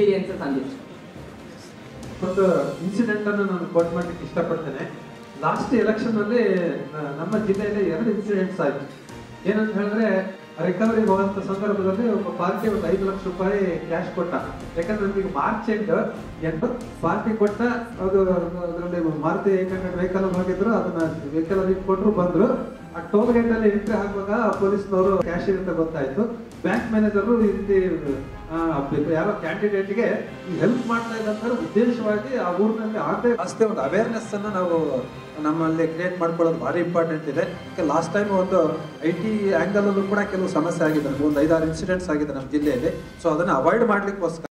Experience ಆಗಿದೆ ಒಂದು incident ಅನ್ನು ನಾನು ಕೋಟ್ ಮಾಡ್ಲಿಕ್ಕೆ ಇಷ್ಟಪಡ್ತೇನೆ. ಲಾಸ್ಟ್ ಎಲೆಕ್ಷನ್ ಅಲ್ಲಿ ನಮ್ಮ ಜಿಲ್ಲೆಯಲ್ಲಿ ಎರಡು ಇನ್ಸಿಡೆಂಟ್ಸ್ ಆಯ್ತು. ಏನಂತ ಹೇಳಿದ್ರೆ ರಿಕವರಿ ಹೋದಂತ ಸಂದರ್ಭದಲ್ಲಿ ಒಬ್ಬ ಪಾರ್ಟಿ ಒಂದು ಐದು ಲಕ್ಷ ರೂಪಾಯಿ ಕ್ಯಾಶ್ ಕೊಟ್ಟ. ಯಾಕಂದ್ರೆ ನಮಗೆ ಮಾರ್ಚ್ ಎಂಡ್ ಎಂಟು ಪಾರ್ಟಿ ಕೊಟ್ಟ, ಅದು, ಅದರಲ್ಲಿ ಮಾರುತಿ ಹಂಡ್ರೆಡ್ ವೆಹಿಕಲ್ ಹೋಗಿದ್ರು ಅದನ್ನ ವೆಹಿಕಲ್ ಅಲ್ಲಿ ಕೊಟ್ಟರು ಬಂದ್ರು. ಆ ಟೋಲ್ ಗೇಟ್ ಅಲ್ಲಿ ಎಂಟ್ರಿ ಆಗುವಾಗ ಪೊಲೀಸ್ನವರು ಕ್ಯಾಶಿಯರ್ ಅಂತ ಗೊತ್ತಾಯ್ತು. ಬ್ಯಾಂಕ್ ಮ್ಯಾನೇಜರ್ ಇಲ್ಲಿ ಯಾರೋ ಕ್ಯಾಂಡಿಡೇಟ್ಗೆ ಹೆಲ್ಪ್ ಮಾಡ್ತಾ ಇದ್ದಂತ ಉದ್ದೇಶವಾಗಿ ಆ ಊರಿನಲ್ಲಿ ಆಗದೆ ಅಷ್ಟೇ ಒಂದು ಅವೇರ್ನೆಸ್ ಅನ್ನ ನಾವು ನಮ್ಮಲ್ಲಿ ಕ್ರಿಯೇಟ್ ಮಾಡ್ಕೊಳ್ಳೋದು ಭಾರಿ ಇಂಪಾರ್ಟೆಂಟ್ ಇದೆ. ಲಾಸ್ಟ್ ಟೈಮ್ ಒಂದು ಐ ಟಿ ಆಂಗಲ್ ಅಲ್ಲೂ ಕೂಡ ಕೆಲವು ಸಮಸ್ಯೆ ಆಗಿದೆ. ಒಂದು ಐದಾರು ಇನ್ಸಿಡೆಂಟ್ಸ್ ಆಗಿದೆ ನಮ್ಮ ಜಿಲ್ಲೆಯಲ್ಲಿ. ಸೊ ಅದನ್ನ ಅವಾಯ್ಡ್ ಮಾಡ್ಲಿಕ್ಕೋಸ್ಕರ.